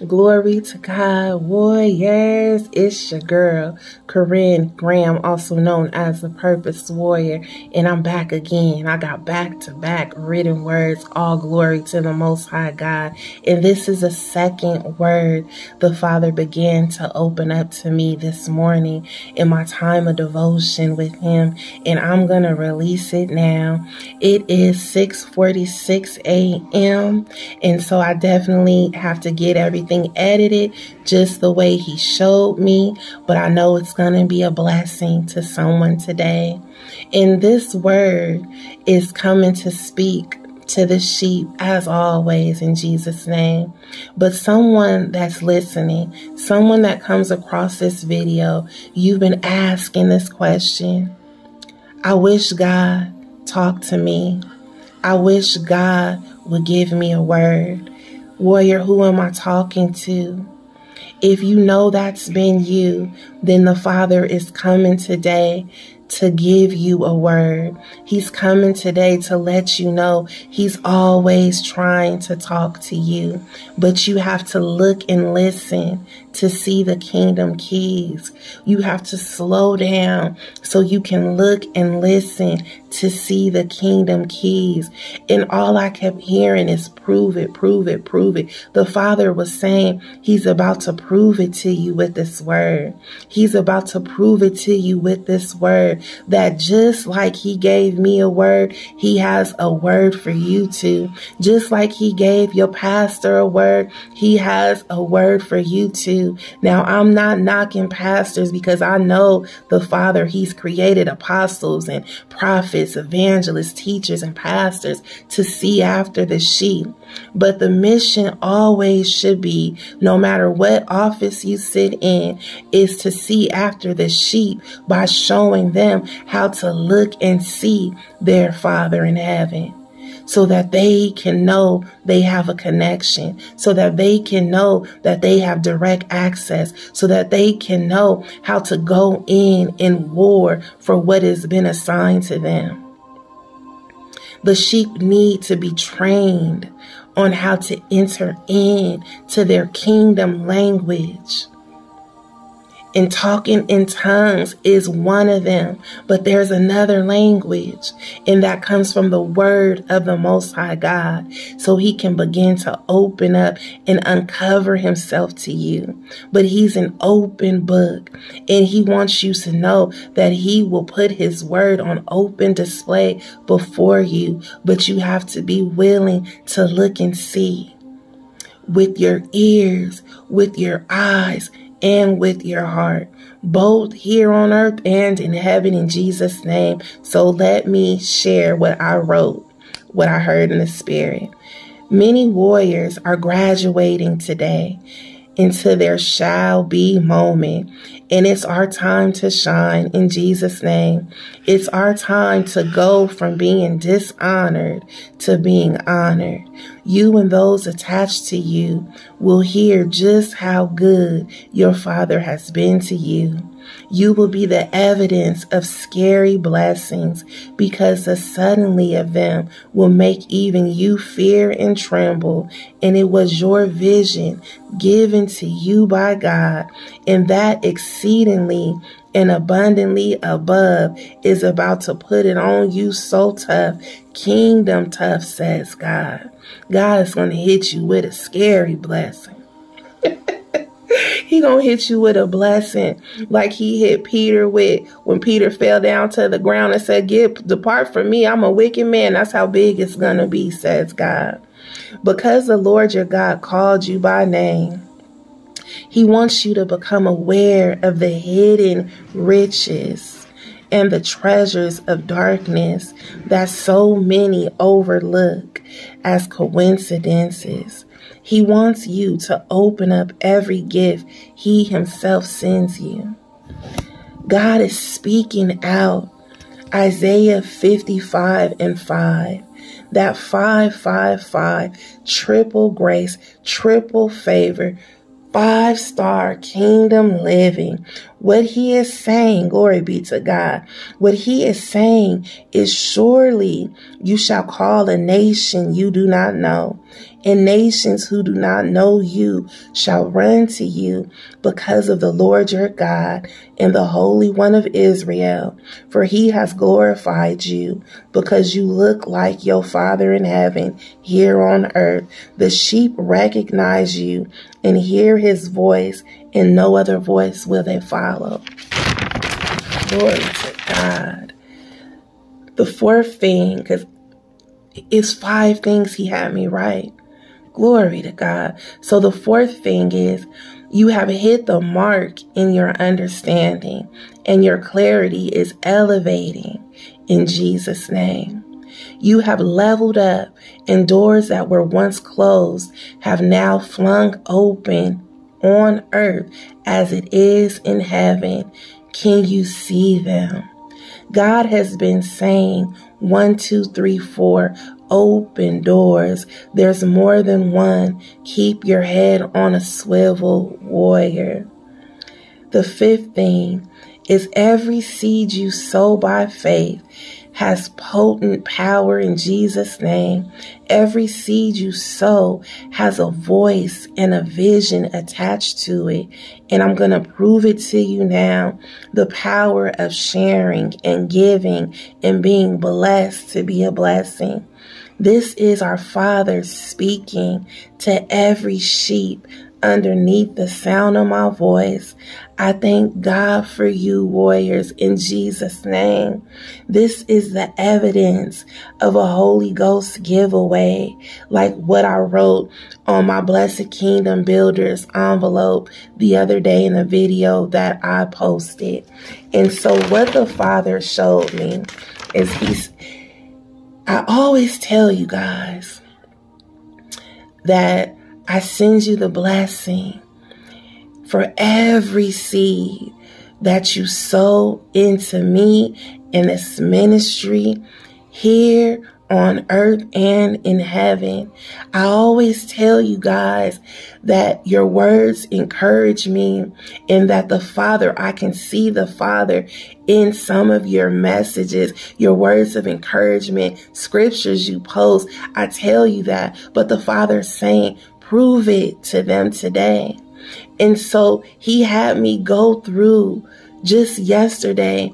Glory to God, warriors. It's your girl, Karyn Graham, also known as the Purpose Warrior. And I'm back again. I got back to back written words. All glory to the Most High God. And this is a second word the Father began to open up to me this morning in my time of devotion with Him. And I'm going to release it now. It is 6:46 a.m. And so I definitely have to get everything edited just the way he showed me, but I know it's going to be a blessing to someone today. And this word is coming to speak to the sheep as always in Jesus' name. But someone that's listening, someone that comes across this video, you've been asking this question. I wish God talked to me. I wish God would give me a word. Warrior, who am I talking to? If you know that's been you, then the Father is coming today to give you a word. He's coming today to let you know he's always trying to talk to you, but you have to look and listen to see the kingdom keys. You have to slow down so you can look and listen to see the kingdom keys. And all I kept hearing is prove it, prove it, prove it. The Father was saying he's about to prove it to you with this word. He's about to prove it to you with this word that just like he gave me a word, he has a word for you too. Just like he gave your pastor a word, he has a word for you too. Now, I'm not knocking pastors because I know the Father, he's created apostles and prophets, evangelists, teachers, and pastors to see after the sheep. But the mission always should be, no matter what office you sit in, is to see after the sheep by showing them how to look and see their Father in heaven so that they can know they have a connection, so that they can know that they have direct access, so that they can know how to go in and war for what has been assigned to them. The sheep need to be trained on how to enter in to their kingdom language. And talking in tongues is one of them, but there's another language, and that comes from the word of the Most High God. So he can begin to open up and uncover himself to you. But he's an open book, and he wants you to know that he will put his word on open display before you, but you have to be willing to look and see with your ears, with your eyes, and with your heart, both here on earth and in heaven in Jesus' name. So let me share what I wrote, what I heard in the spirit. Many warriors are graduating today into their shall be moment. And it's our time to shine in Jesus' name. It's our time to go from being dishonored to being honored. You and those attached to you will hear just how good your Father has been to you. You will be the evidence of scary blessings because the suddenly of them will make even you fear and tremble. And it was your vision given to you by God, and that exceedingly and abundantly above is about to put it on you so tough. Kingdom tough, says God. God is going to hit you with a scary blessing. he gonna hit you with a blessing like he hit Peter with when Peter fell down to the ground and said, Get depart from me, I'm a wicked man. That's how big it's gonna be, says God. Because the Lord your God called you by name, he wants you to become aware of the hidden riches and the treasures of darkness that so many overlook as coincidences. He wants you to open up every gift He Himself sends you. God is speaking out Isaiah 55 and 5. That 555, triple grace, triple favor, five star kingdom living. What he is saying, glory be to God. What he is saying is surely you shall call a nation you do not know and nations who do not know you shall run to you because of the Lord your God and the Holy One of Israel. For he has glorified you because you look like your Father in heaven here on earth. The sheep recognize you and hear his voice, and no other voice will they follow. Glory to God. The fourth thing, because it's five things he had me right. Glory to God. So the fourth thing is you have hit the mark in your understanding and your clarity is elevating in Jesus' name. You have leveled up and doors that were once closed have now flung open on earth as it is in heaven. Can you see them? God has been saying one, two, three, four, open doors. There's more than one. Keep your head on a swivel, warrior. The fifth thing is every seed you sow by faith has potent power in Jesus' name. Every seed you sow has a voice and a vision attached to it. And I'm going to prove it to you now. The power of sharing and giving and being blessed to be a blessing. This is our Father speaking to every sheep underneath the sound of my voice. I thank God for you, warriors, in Jesus' name. This is the evidence of a Holy Ghost giveaway, like what I wrote on my Blessed Kingdom Builders envelope the other day in a video that I posted. And so, what the Father showed me is He's, I always tell you guys that I send you the blessing for every seed that you sow into me in this ministry here on earth and in heaven. I always tell you guys that your words encourage me and that the Father, I can see the Father in some of your messages, your words of encouragement, scriptures you post. I tell you that, but the Father is saying, prove it to them today. And so he had me go through just yesterday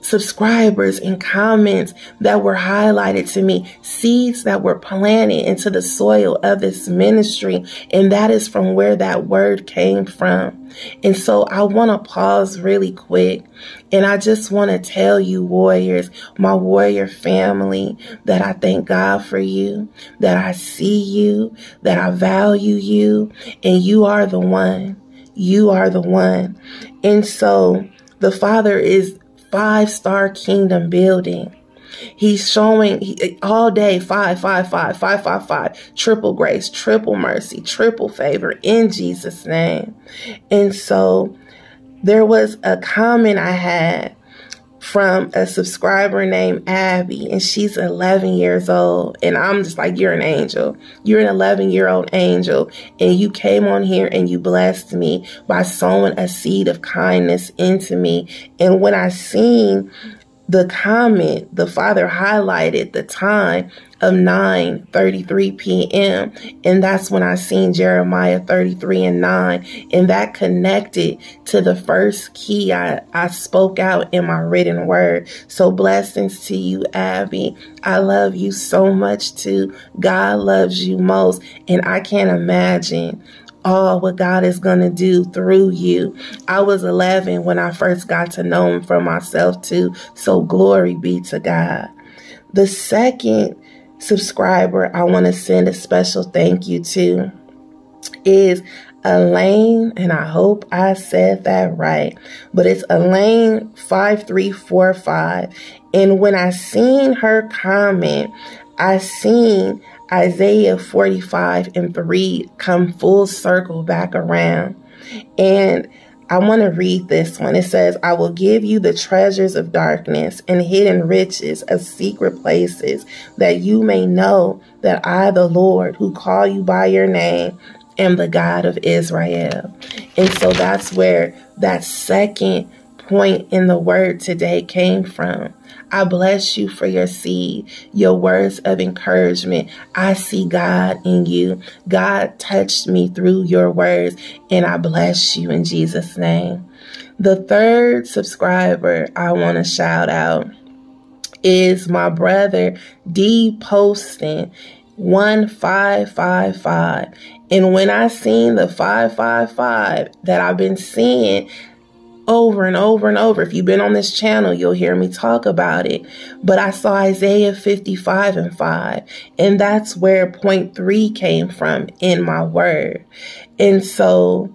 subscribers and comments that were highlighted to me, seeds that were planted into the soil of this ministry. And that is from where that word came from. And so I want to pause really quick. And I just want to tell you, warriors, my warrior family, that I thank God for you, that I see you, that I value you, and you are the one. You are the one. And so the Father is five star kingdom building. He's showing he, eh, all day five, five, five, five, five, five, triple grace, triple mercy, triple favor in Jesus' name. And so there was a comment I had from a subscriber named Abby, and she's 11 years old. And I'm just like, You're an angel. You're an 11 year old angel. And you came on here and you blessed me by sowing a seed of kindness into me. And when I seen the comment, the father highlighted the time of 9:33 p.m. and that's when I seen Jeremiah 33 and 9 and that connected to the first key I, I spoke out in my written word. So blessings to you, Abby. I love you so much too. God loves you most and I can't imagine all what God is going to do through you. I was 11 when I first got to know Him for myself, too. So glory be to God. The second subscriber I want to send a special thank you to is Elaine, and I hope I said that right, but it's Elaine 5345. And when I seen her comment, I seen Isaiah 45 and 3 come full circle back around. And I want to read this one. It says, I will give you the treasures of darkness and hidden riches of secret places, that you may know that I, the Lord, who call you by your name, am the God of Israel. And so that's where that second point in the word today came from. I bless you for your seed, your words of encouragement. I see God in you. God touched me through your words, and I bless you in Jesus' name. The third subscriber I want to shout out is my brother D Poston 1555. And when I seen the 555 that I've been seeing over and over and over, if you've been on this channel, you'll hear me talk about it. But I saw Isaiah 55 and 5, and that's where point three came from in my word. And so,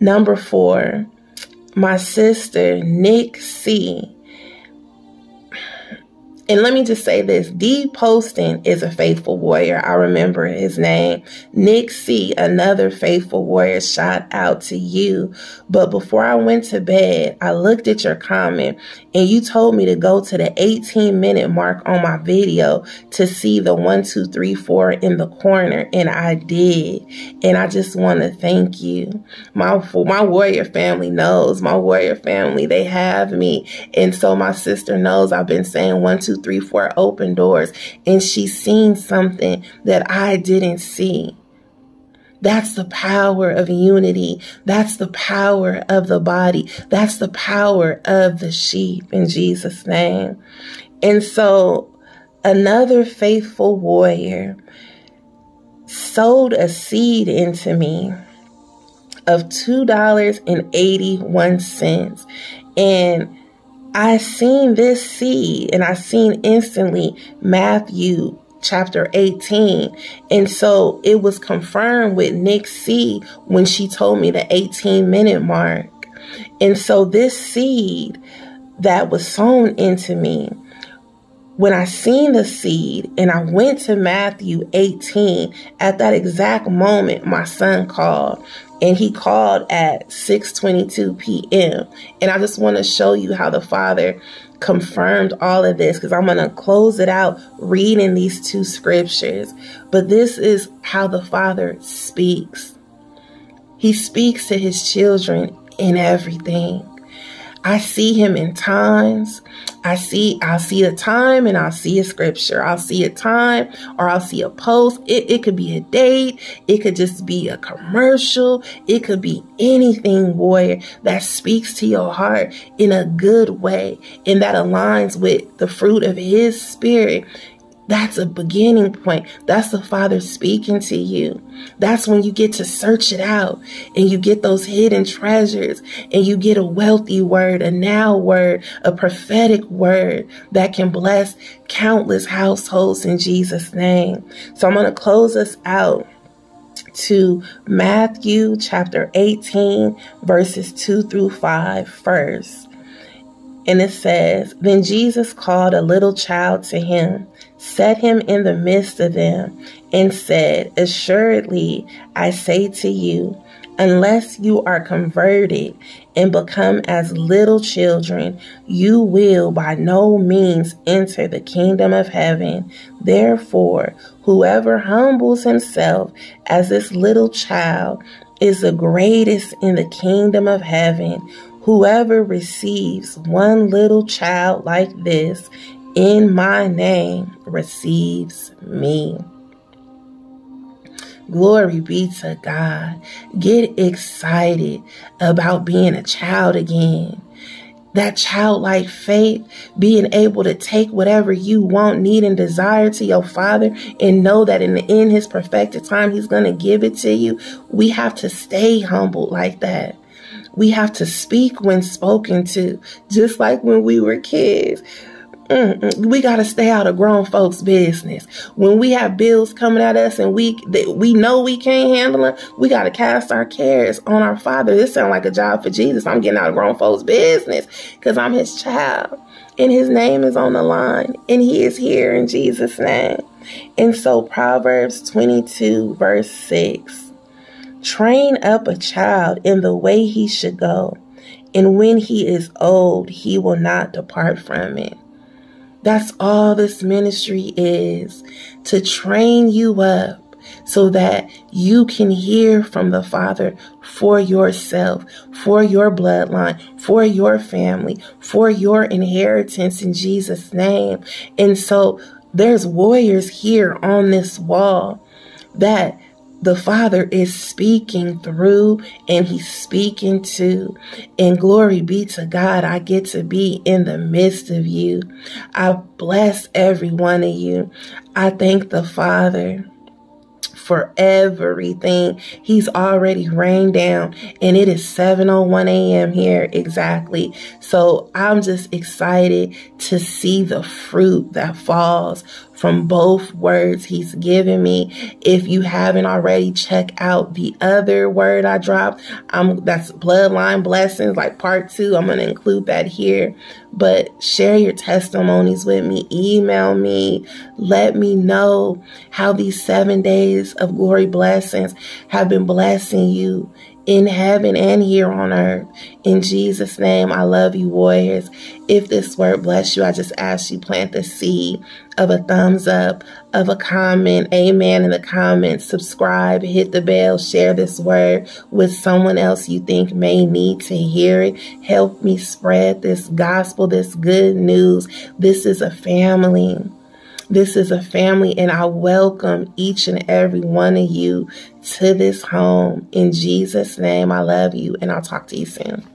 number four, my sister, Nick C and let me just say this D. Poston is a faithful warrior. I remember his name. Nick C., another faithful warrior, shout out to you. But before I went to bed, I looked at your comment and you told me to go to the 18 minute mark on my video to see the one, two, three, four in the corner. And I did. And I just want to thank you. My, my warrior family knows, my warrior family, they have me. And so my sister knows I've been saying one, two, three, four open doors, and she's seen something that I didn't see. That's the power of unity. That's the power of the body. That's the power of the sheep in Jesus' name. And so another faithful warrior sowed a seed into me of $2.81. And I seen this seed and I seen instantly Matthew chapter 18. And so it was confirmed with Nick C when she told me the 18 minute mark. And so this seed that was sown into me, when I seen the seed and I went to Matthew 18, at that exact moment, my son called and he called at 6:22 p.m. And I just want to show you how the Father confirmed all of this because I'm going to close it out reading these two scriptures. But this is how the Father speaks. He speaks to his children in everything. I see him in times. I see, I'll see a time and I'll see a scripture. I'll see a time or I'll see a post. It, it could be a date. It could just be a commercial. It could be anything, warrior, that speaks to your heart in a good way and that aligns with the fruit of his spirit that's a beginning point. That's the Father speaking to you. That's when you get to search it out and you get those hidden treasures and you get a wealthy word, a now word, a prophetic word that can bless countless households in Jesus' name. So I'm going to close us out to Matthew chapter 18, verses 2 through 5 first. And it says, Then Jesus called a little child to him set him in the midst of them, and said, Assuredly, I say to you, unless you are converted and become as little children, you will by no means enter the kingdom of heaven. Therefore, whoever humbles himself as this little child is the greatest in the kingdom of heaven. Whoever receives one little child like this in my name receives me. Glory be to God. Get excited about being a child again. That childlike faith, being able to take whatever you want, need, and desire to your Father and know that in the end, His perfected time, He's going to give it to you. We have to stay humble like that. We have to speak when spoken to, just like when we were kids. Mm-mm. We got to stay out of grown folks' business. When we have bills coming at us and we we know we can't handle them, we got to cast our cares on our Father. This sounds like a job for Jesus. I'm getting out of grown folks' business because I'm His child, and His name is on the line, and He is here in Jesus' name. And so Proverbs 22 verse 6: Train up a child in the way he should go, and when he is old, he will not depart from it. That's all this ministry is to train you up so that you can hear from the Father for yourself, for your bloodline, for your family, for your inheritance in Jesus' name. And so there's warriors here on this wall that the Father is speaking through and He's speaking to. And glory be to God, I get to be in the midst of you. I bless every one of you. I thank the Father for everything. He's already rained down and it is 7:01 a.m. here exactly. So I'm just excited to see the fruit that falls from both words he's given me. If you haven't already, check out the other word I dropped. Um, that's bloodline blessings, like part two. I'm going to include that here. But share your testimonies with me. Email me. Let me know how these seven days of glory blessings have been blessing you in heaven and here on earth. In Jesus' name, I love you, warriors. If this word bless you, I just ask you plant the seed of a thumbs up, of a comment, amen in the comments, subscribe, hit the bell, share this word with someone else you think may need to hear it. Help me spread this gospel, this good news. This is a family. This is a family, and I welcome each and every one of you to this home. In Jesus' name, I love you, and I'll talk to you soon.